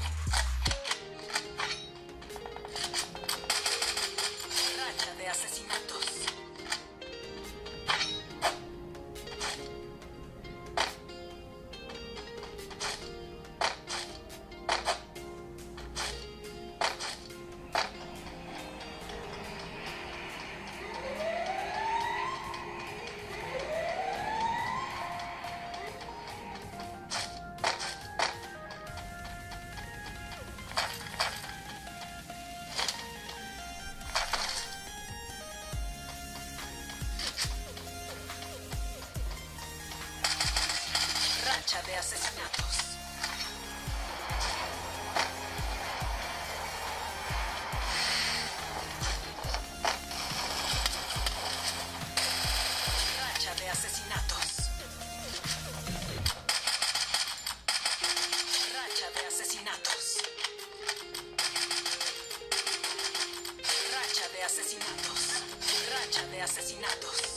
Thank you. Asesinatos. Racha de asesinatos. Racha de asesinatos. Racha de asesinatos. Racha de asesinatos.